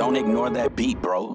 Don't ignore that beat, bro.